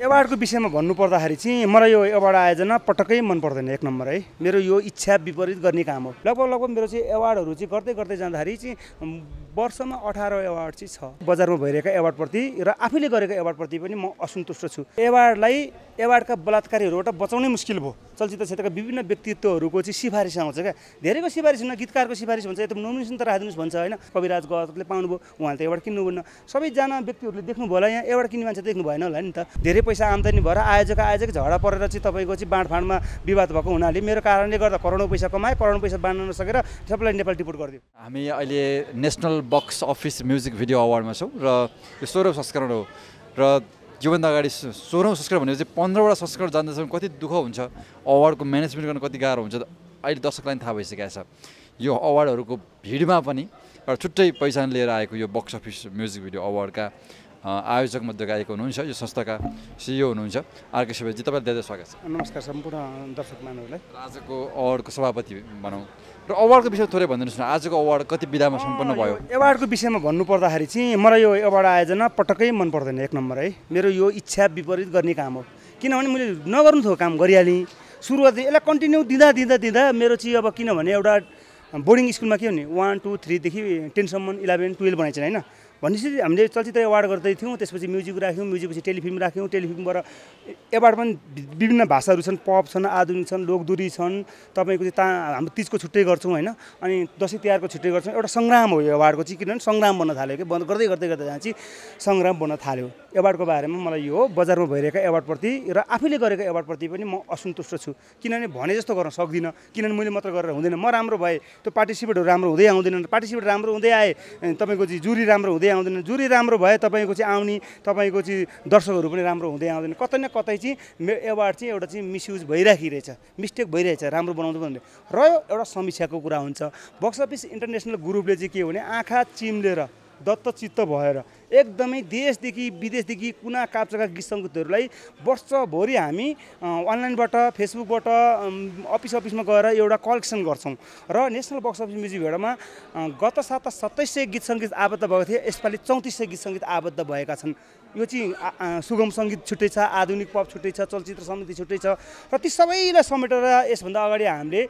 एवार्डको विषयमा भन्नुपर्दाखेरि चाहिँ मलाई यो एवार्ड आयोजना पटक्कै मन पर्दैन एक नम्बर है। मेरो यो इच्छा विपरीत गर्ने काम हो। लगभग लगभग मेरो चाहिँ एवार्डहरू चाहिँ गर्दै गर्दै जाँदाखेरि चाहिँ वर्षमा अठार एवार्ड चाहिँ छ। बजारमा भइरहेका एवार्डप्रति र आफैले गरेको एवार्डप्रति पनि म असन्तुष्ट छु। एवार्डलाई एवार्डका बलात्कारीहरूबाट बचाउनै मुस्किल भयो। चलचित्र क्षेत्रका विभिन्न व्यक्तित्वहरूको चाहिँ सिफारिस आउँछ क्या। धेरैको सिफारिस हुन गीतकारको सिफारिस हुन्छ। यता नोमिनेसन त राखिदिनुहोस् भन्छ होइन। कविराज गजले पाउनुभयो उहाँले त एवार्ड किन्नु हुन्न सबैजना व्यक्तिहरूले देख्नु भयो होला। यहाँ एवार्ड किन्ने मान्छे देख्नु भएन होला नि त। धेरै पैसा आम्दानी भएर आयोजक आयोजक झगडा परेर चाहिँ तपाईँको चाहिँ बाँडफाँडमा विवाद भएको हुनाले मेरो कारणले गर्दा करोडौँ पैसा कमाएँ करोडौँ पैसा बाँड्न नसकेर सबैलाई नेपाल टिपोट गरिदियो। हामी अहिले national box office music video अवार्डमा छौँ र यो सोह्रौँ संस्करण हो र योभन्दा अगाडि सोह्रौँ संस्करण भनेपछि पन्ध्रवटा संस्करण भने कति दुःख हुन्छ अवार्डको म्यानेजमेन्ट गर्न कति गाह्रो हुन्छ अहिले दर्शकलाई थाहा भइसकेको छ। यो अवार्डहरूको भिडमा पनि एउटा छुट्टै पहिचान लिएर आएको यो बक्स अफिस म्युजिक भिडियो अवार्डका अ, आयोजक मध्ये आएको हुनुहुन्छ यो संस्थाका सिइओ हुनुहुन्छ। आरके सेवेजी तपाईँलाई धेरै स्वागत छ। नमस्कार सम्पूर्ण दर्शक मानवहरूलाई र आजको अवार्डको सभापति भनौँ। र अवार्डको विषयमा थोरै भनिदिनुहोस् न आजको अवार्ड कति विधामा सम्पन्न भयो? एवार्डको विषयमा भन्नुपर्दाखेरि चाहिँ मलाई यो एवार्ड आयोजना पटक्कै मन पर्दैन एक नम्बर है। मेरो यो इच्छा विपरीत गर्ने काम हो। किनभने मैले नगर्नु थियो काम गरिहालेँ। सुरुवात यसलाई कन्टिन्यू दिँदा दिँदा दिँदा मेरो चाहिँ अब किनभने एउटा बोर्डिङ स्कुलमा के हो नि वान टू थ्रीदेखि टेनसम्म इलेभेन टुवेल्भ बनाइन्छ होइन? भनेपछि हामीले चलचित्र एवार्ड गर्दै थियौँ त्यसपछि म्युजिक राख्यौँ म्युजिकपछि टेलिफिल्म राख्यौँ टेलिफिल्मबाट एवार्ड पनि विभिन्न भाषाहरू छन् पप छन् आधुनिक छन् लोकदुरी छन् तपाईँको चाहिँ ता हाम्रो तिजको छुट्टै गर्छौँ होइन अनि दसैँ तिहारको छुट्टै गर्छौँ एउटा सङ्ग्राम हो यो एवार्डको चाहिँ किनभने सङ्ग्राम बन्न थाल्यो कि बन्द गर्दै गर्दै गर्दै चाहिँ सङ्ग्राम बन्न थाल्यो। एवार्डको बारेमा मलाई यो हो बजारमा भइरहेका एवार्डप्रति र आफैले गरेको एवार्डप्रति पनि म असन्तुष्ट छु। किनभने भने जस्तो गर्न सक्दिनँ किनभने मैले मात्र गरेर हुँदैन। म राम्रो भए त्यो पार्टिसिपेटहरू राम्रो हुँदै आउँदैन पार्टिसिपेट राम्रो हुँदै आए तपाईँको चाहिँ जुरी राम्रो हुँदै आउँदैन। जुरी राम्रो भए तपाईँको चाहिँ आउने तपाईँको चाहिँ दर्शकहरू पनि राम्रो हुँदै आउँदैन। कतै न कतै चाहिँ मेरो एवार्ड चाहिँ एउटा चाहिँ मिसयुज भइराखिरहेछ मिस्टेक भइरहेछ राम्रो बनाउँदै र एउटा समीक्षाको कुरा हुन्छ। बक्स अफिस इन्टरनेसनल ग्रुपले चाहिँ के हो भने आँखा चिम्लेर दत्तचित्त भएर एकदमै देशदेखि विदेशदेखि कुना काप्चाका गीत सङ्गीतहरूलाई वर्षभरि हामी अनलाइनबाट फेसबुकबाट अफिस अफिसमा गएर एउटा कलेक्सन गर्छौँ। र नेसनल बक्स अफिस म्युजिक भेडमा गत साता सत्ताइस सय गीत सङ्गीत आबद्ध भएको थिए यसपालि चौतिस सय गीत सङ्गीत आबद्ध भएका छन्। यो चाहिँ सुगम सङ्गीत छुट्टै छ आधुनिक पप छुट्टै छ चलचित्र समिति छुट्टै छ र ती सबैलाई समेटेर यसभन्दा अगाडि हामीले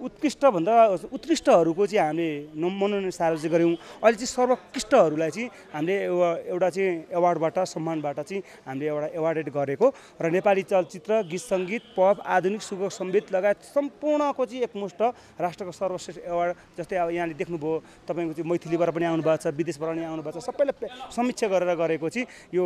उत्कृष्टभन्दा उत्कृष्टहरूको चाहिँ हामीले मनोनयन सार्वजनिक गऱ्यौँ। अहिले चाहिँ सर्वोत्कृष्टहरूलाई चाहिँ हामीले एउटा चाहिँ एवार्डबाट सम्मानबाट चाहिँ हामीले एउटा एवार्डेड गरेको। र नेपाली चलचित्र गीत सङ्गीत पप आधुनिक सुगम सङ्गीत लगायत सम्पूर्णको चाहिँ एकमुष्ट राष्ट्रको सर्वश्रेष्ठ एवार्ड जस्तै अब यहाँले देख्नुभयो तपाईँको चाहिँ मैथिलीबाट पनि आउनुभएको छ विदेशबाट पनि आउनुभएको छ सबैलाई समीक्षा गरेर गरेको चाहिँ यो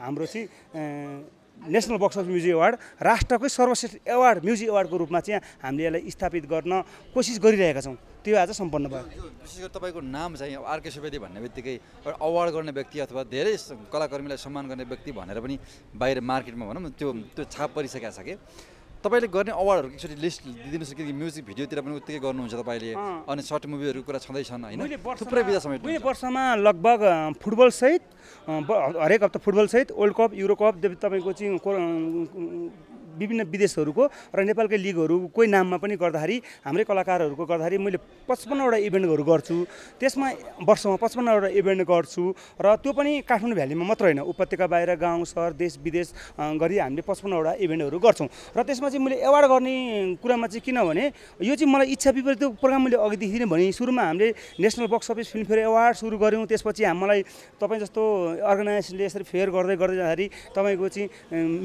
हाम्रो चाहिँ national box office music award राष्ट्रकै सर्वश्रेष्ठ एवार्ड म्युजिक एवार्डको रूपमा चाहिँ हामीले यसलाई स्थापित गर्न कोसिस गरिरहेका छौँ। त्यो आज सम्पन्न भयो। विशेष गरी तपाईँको नाम चाहिँ आरके सुवेदी भन्ने बित्तिकै एउटा अवार्ड गर्ने व्यक्ति अथवा धेरै कलाकर्मीलाई सम्मान गर्ने व्यक्ति भनेर पनि बाहिर मार्केटमा भनौँ त्यो त्यो छाप परिसकेको छ कि? तपाईँले गर्ने अवार्डहरूको एकचोटि लिस्ट दिदिनुहोस् किनकि म्युजिक भिडियोतिर पनि उत्तिकै गर्नुहुन्छ तपाईँले। अनि सर्ट मुभीहरूको कुरा छँदैछन् होइन? थुप्रै विधा समेत मैले वर्षमा लगभग फुटबल सहित हरेक हप्ता फुटबल सहित वर्ल्ड कप युरो कप तपाईँको चाहिँ विभिन्न विदेशहरूको र नेपालकै लिगहरूकै नाममा पनि गर्दाखेरि हाम्रै कलाकारहरूको गर्दाखेरि मैले पचपन्नवटा इभेन्टहरू गर्छु। त्यसमा वर्षमा पचपन्नवटा इभेन्ट गर्छु र त्यो पनि काठमाडौँ भ्यालीमा मात्र होइन उपत्यका बाहिर गाउँ सहर देश विदेश गरी हामीले पचपन्नवटा इभेन्टहरू गर्छौँ। र त्यसमा चाहिँ मैले एवार्ड गर्ने कुरामा चाहिँ किनभने यो चाहिँ मलाई इच्छा विपरीत त्यो प्रोग्राम मैले अघिदेखि नै भने सुरुमा हामीले national box office Filmfare award सुरु गऱ्यौँ। त्यसपछि हाम- मलाई तपाईँ जस्तो अर्गनाइजेसनले यसरी फेयर गर्दै गर्दै जाँदाखेरि तपाईँको चाहिँ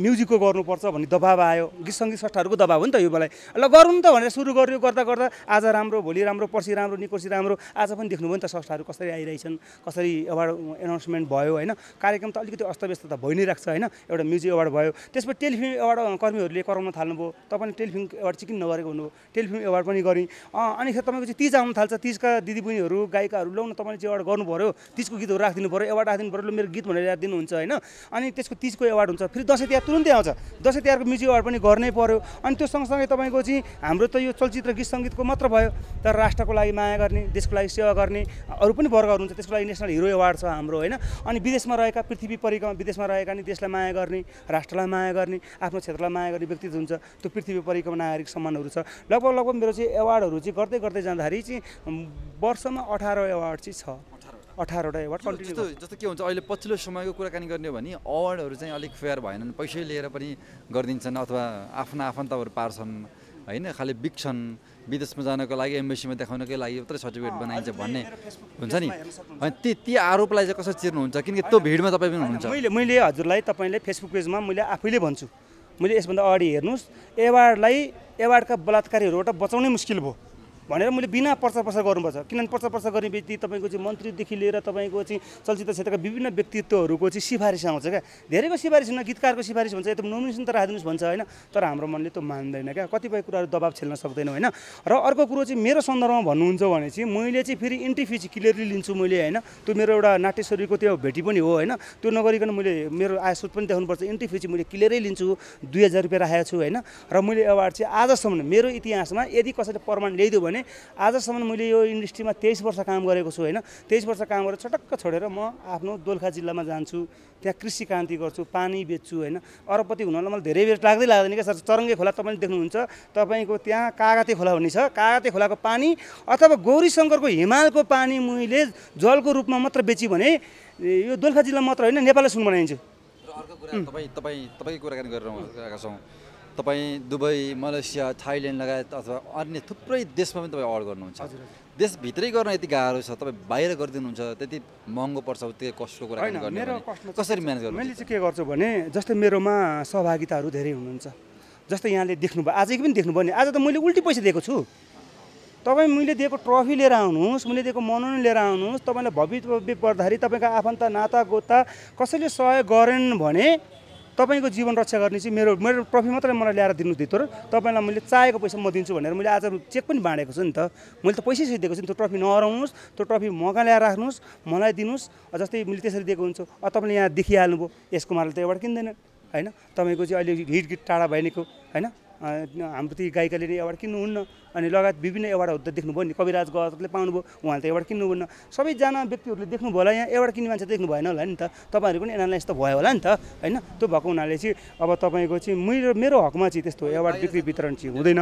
म्युजिकको गर्नुपर्छ भन्ने दबाब आयो गीत सङ्गीत संस्थाहरूको दबाब हो नि त यो मलाई ल गरौँ त भनेर सुरु गर्यो गर्दा गर्दा आज राम्रो भोलि राम्रो पर्सि राम्रो निकोर्सि राम्रो। आज पनि देख्नुभयो नि त संस्थाहरू कसरी आइरहेछन् कसरी एवार्ड एनाउन्समेन्ट भयो होइन? कार्यक्रम त अलिकति अस्तव्यस्त त भइ नै राख्छ होइन? एउटा म्युजिक एवार्ड भयो। त्यसपछि टेलिफिल्म एवार्ड कर्मीहरूले कराउन थाल्नुभयो। तपाईँले टेलिफिल्म एवार्ड चाहिँ किन नगरेको भन्नुभयो टेलिफिल्म एवार्ड पनि गरेँ। अँ, अनि फेरि तपाईँको चाहिँ तिज आउनु थाल्छ। तिजका दिदीबहिनीहरू गायिकाहरू ल्याउन तपाईँले चाहिँ एवार्ड गर्नु पऱ्यो तिजको गीतहरू राखिदिनु पऱ्यो एवार्ड राखिदिनु पऱ्यो मेरो गीत भनेर राखिदिनुहुन्छ होइन? अनि त्यसको तिजको एवार्ड हुन्छ। फेरि दसैँ तिहार तुरुन्तै आउँछ। दसैँ तिहारको म्युजिक एवार्ड पनि गर्नै पऱ्यो अनि त्यो सँगसँगै तपाईँको चाहिँ हाम्रो त यो चलचित्र गीत सङ्गीतको मात्र भयो तर राष्ट्रको लागि माया गर्ने देशको लागि सेवा गर्ने अरू पनि वर्गहरू हुन्छ त्यसको लागि नेसनल हिरो एवार्ड छ हाम्रो होइन? अनि विदेशमा रहेका पृथ्वी परिक्रमा विदेशमा रहेका नि देशलाई माया गर्ने राष्ट्रलाई माया गर्ने आफ्नो क्षेत्रलाई माया गर्ने व्यक्तित्व हुन्छ त्यो पृथ्वी परिक्रमा नागरिक सम्मानहरू छ। लगभग लगभग मेरो चाहिँ एवार्डहरू चाहिँ गर्दै गर्दै जाँदाखेरि चाहिँ वर्षमा अठार एवार्ड चाहिँ छ। अठारवटा एवार्ड कन्टिन्यू जस्तो के हुन्छ अहिले पछिल्लो समयको कुराकानी गर्ने हो भने अवार्डहरू चाहिँ अलिक फेयर भएनन् पैसै लिएर पनि गरिदिन्छन् अथवा आफ्ना आफन्तहरू पार्छन् होइन? खालि बिक्छन् विदेशमा जानको लागि एम्बेसीमा देखाउनकै लागि मात्रै सर्टिफिकेट बनाइन्छ भन्ने हुन्छ नि? ती ती आरोपलाई चाहिँ कसरी चिर्नुहुन्छ? किनकि त्यो भिडमा तपाईँ पनि हुनुहुन्छ। मैले मैले हजुरलाई तपाईँले फेसबुक पेजमा मैले आफैले भन्छु। मैले यसभन्दा अगाडि हेर्नुहोस् एवार्डलाई एवार्डका बलात्कारीहरूबाट बचाउनै मुस्किल भयो। भनेर मैले बिना प्रचार प्रसार गर्नुपर्छ। किनभने प्रचार प्रसार गर्ने व्यक्ति तपाईँको चाहिँ मन्त्रीदेखि लिएर तपाईँको चाहिँ चलचित्र क्षेत्रका विभिन्न व्यक्तित्वहरूको चाहिँ सिफारिस आउँछ क्या। धेरैको सिफारिस हुन गीतकारको सिफारिस भन्छ यता नोमिनेसन त राखिदिनुहोस् भन्छ होइन तर हाम्रो मनले त्यो मान्दैन क्या। कतिपय कुराहरू दबाब खेल्न सक्दैन होइन। र अर्को कुरो चाहिँ मेरो सन्दर्भमा भन्नुहुन्छ भने चाहिँ मैले चाहिँ फेरि इन्ट्री फी चाहिँ क्लियरली लिन्छु मैले होइन। त्यो मेरो एउटा नाट्यश्वरीको त्यो भेटी पनि हो होइन। त्यो नगरिकन मैले मेरो आय स्रोत पनि देखाउनुपर्छ। इन्ट्री फी चाहिँ मैले क्लियरै लिन्छु दुई हजार रुपियाँ राखेको छु होइन। र मैले एवार्ड चाहिँ आजसम्म मेरो इतिहासमा यदि कसैले प्रमाण ल्याइदियो भने आजसम्म मैले यो इन्डस्ट्रीमा तेइस वर्ष काम गरेको छु होइन? तेइस वर्ष काम गरेर चटक्क छोडेर म आफ्नो दोलखा जिल्लामा जान्छु त्यहाँ कृषि क्रान्ति गर्छु पानी बेच्छु होइन? अरबपति हुनलाई मलाई धेरै बेर लाग्दै लाग्दैन क्या सर चरङ्गे खोला तपाईँले देख्नुहुन्छ तपाईँको त्यहाँ कागते खोला भन्ने छ। कागते खोलाको पानी अथवा गौरी शङ्करको हिमालको पानी मैले जलको रूपमा मात्र बेची भने यो दोलखा जिल्ला मात्र होइन नेपाललाई सुन बनाइन्छु र अर्को कुरा तपाईँ तपाईँ तपाईँकै कुराकानी गरेर छौँ तपाईँ दुबई मलेसिया थाइल्यान्ड लगायत अथवा अन्य थुप्रै देशमा पनि तपाईँ अवार्ड गर्नुहुन्छ। देशभित्रै गर्न यति गाह्रो छ तपाईँ बाहिर गरिदिनुहुन्छ त्यति महँगो पर्छ त्यही कस्टको कस्टमा कसरी म्यानेज गर्नु मैले चाहिँ के गर्छु भने जस्तै मेरोमा सहभागिताहरू धेरै हुनुहुन्छ जस्तै यहाँले देख्नुभयो आजै पनि देख्नुभयो नि आज त मैले उल्टी पैसा दिएको छु। तपाईँ मैले दिएको ट्रफी लिएर आउनुहोस् मैले दिएको मनोनयन लिएर आउनुहोस् तपाईँलाई भविष्य पर्दाखेरि तपाईँको आफन्त नाता गोता कसैले सहयोग गरेन भने तपाईँको जीवन रक्षा गर्ने चाहिँ मेरो मेरो ट्रफी मात्रै मलाई ल्याएर दिनु दिएको र तपाईँलाई मैले चाहेको पैसा म दिन्छु भनेर मैले आज चेक पनि बाँडेको छु नि त। मैले त पैसै दिएको छु नि त्यो ट्रफी नहराउनुहोस् त्यो ट्रफी मगा ल्याएर राख्नुहोस् मलाई दिनुहोस् जस्तै मैले त्यसरी दिएको हुन्छु। अब तपाईँले यहाँ देखिहाल्नुभयो यसको मारले त एवार्ड किन्दैन होइन? तपाईँको चाहिँ अहिले हिट गीत टाढा भएनिको होइन? हाम्रो ती गायिकाले नै एवार्ड किन्नुहुन्न अनि लगायत विभिन्न एवार्डहरू त देख्नुभयो नि कविराज गजले पाउनुभयो उहाँले त एवार्ड किन्नुहुन्न। सबैजना व्यक्तिहरूले देख्नुभयो होला यहाँ एवार्ड किन्ने मान्छे देख्नु भएन होला नि त। तपाईँहरू पनि एनालाइज त भयो होला नि त होइन? त्यो भएको हुनाले चाहिँ अब तपाईँको चाहिँ मेरो मेरो हकमा चाहिँ त्यस्तो एवार्ड बिक्री वितरण चाहिँ हुँदैन।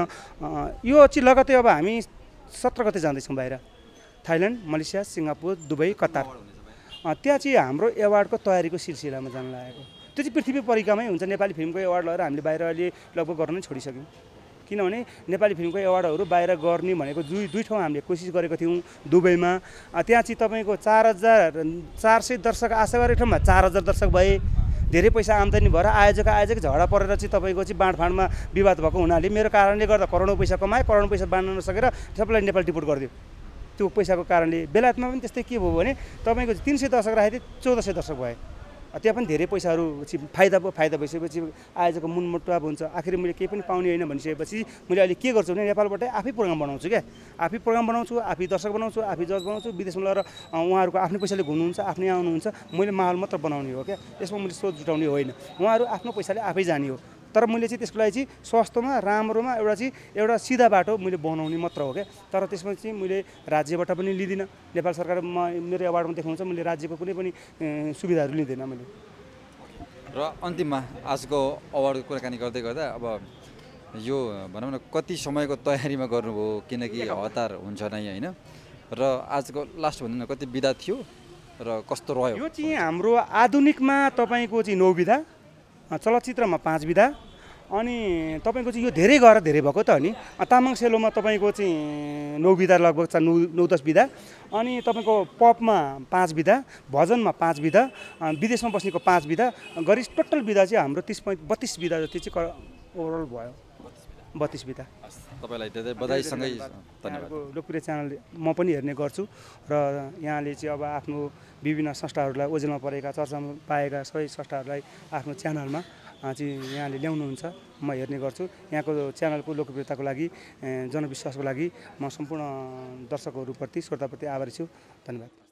यो चाहिँ लगतै अब हामी सत्र गते जाँदैछौँ बाहिर। Thailand Malaysia Singapore Dubai Qatar. त्यहाँ चाहिँ हाम्रो एवार्डको तयारीको सिलसिलामा जान लागेको। त्यो चाहिँ पृथ्वी परिक्रमै हुन्छ। नेपाली फिल्मको एवार्ड लगेर हामीले बाहिर अहिले लगभग गर्न नै छोडिसक्यौँ। किनभने नेपाली फिल्मको एवार्डहरू बाहिर गर्ने भनेको दुई दुई ठाउँ हामीले कोसिस गरेको थियौँ दुबईमा। त्यहाँ चाहिँ तपाईँको चार हजार चार सय दर्शक आशा गरेको ठाउँमा चार हजार दर्शक भए। धेरै पैसा आम्दानी भएर आयोजक आयोजक झगडा परेर चाहिँ तपाईँको चाहिँ बाँडफाँडमा विवाद भएको हुनाले मेरो कारणले गर्दा करोडौँ पैसा कमाएँ करोडौँ पैसा बाँड्न नसकेर सबैलाई नेपाल डिपोर्ट गरिदियो। त्यो पैसाको कारणले बेलायतमा पनि त्यस्तै के भयो भने तपाईँको तिन सय दर्शक राखेको थिएँ चौध सय दर्शक भए। त्यहाँ पनि धेरै पैसाहरू फाइदा फाइदा भइसकेपछि आयोजकको मुनमुटुवा हुन्छ। आखिर मैले केही पनि पाउने होइन भनिसकेपछि मैले अहिले के गर्छु भने नेपालबाटै आफै प्रोग्राम बनाउँछु क्या। आफै प्रोग्राम बनाउँछु आफै दर्शक बनाउँछु आफै जज बनाउँछु विदेशमा लगेर उहाँहरूको आफ्नै पैसाले घुम्नुहुन्छ आफ्नै आउनुहुन्छ। मैले माहौल मात्र बनाउने हो क्या। यसमा मैले सोच जुटाउने होइन। उहाँहरू आफ्नो पैसाले आफै जाने हो। तर मैले चाहिँ त्यसको लागि चाहिँ सस्तोमा राम्रोमा एउटा चाहिँ एउटा सिधा बाटो मैले बनाउने मात्र हो क्या। तर त्यसमा चाहिँ मैले राज्यबाट पनि लिँदिनँ। नेपाल सरकारमा मेरो एवार्डमा देख्नुहुन्छ मैले राज्यको कुनै पनि सुविधाहरू लिँदैन मैले। र अन्तिममा आजको अवार्डको कुराकानी गर्दै गर्दा अब यो भनौँ न कति समयको तयारीमा गर्नुभयो किनकि हतार हुन्छ नै होइन। र आजको लास्ट भन्नु न कति विधा थियो र कस्तो रह्यो? यो चाहिँ हाम्रो आधुनिकमा तपाईँको चाहिँ नौ विधा चलचित्रमा पाँच विधा अनि तपाईँको चाहिँ यो धेरै गएर धेरै भएको त नि तामाङ सेलोमा तपाईँको चाहिँ नौ विधा लगभग छ नौ नौ दस विधा अनि तपाईँको पपमा पाँच विधा भजनमा पाँच विधा अ, विदेशमा बस्नेको पाँच विधा गरी टोटल विधा चाहिँ हाम्रो तिस पैँ बत्तिस विधा जति चाहिँ ओभरअल भयो। बत्तिस विधा तपाईँलाई धेरै बधाईसँगै धन्यवाद। लोकप्रिय च्यानल म पनि हेर्ने गर्छु र यहाँले चाहिँ अब आफ्नो विभिन्न संस्थाहरूलाई ओजेलमा परेका चर्चामा पाएका सबै संस्थाहरूलाई आफ्नो च्यानलमा चाहिँ यहाँले ल्याउनुहुन्छ। म हेर्ने गर्छु। यहाँको च्यानलको लोकप्रियताको लागि जनविश्वासको लागि म सम्पूर्ण दर्शकहरूप्रति श्रोताप्रति आभारी छु। धन्यवाद।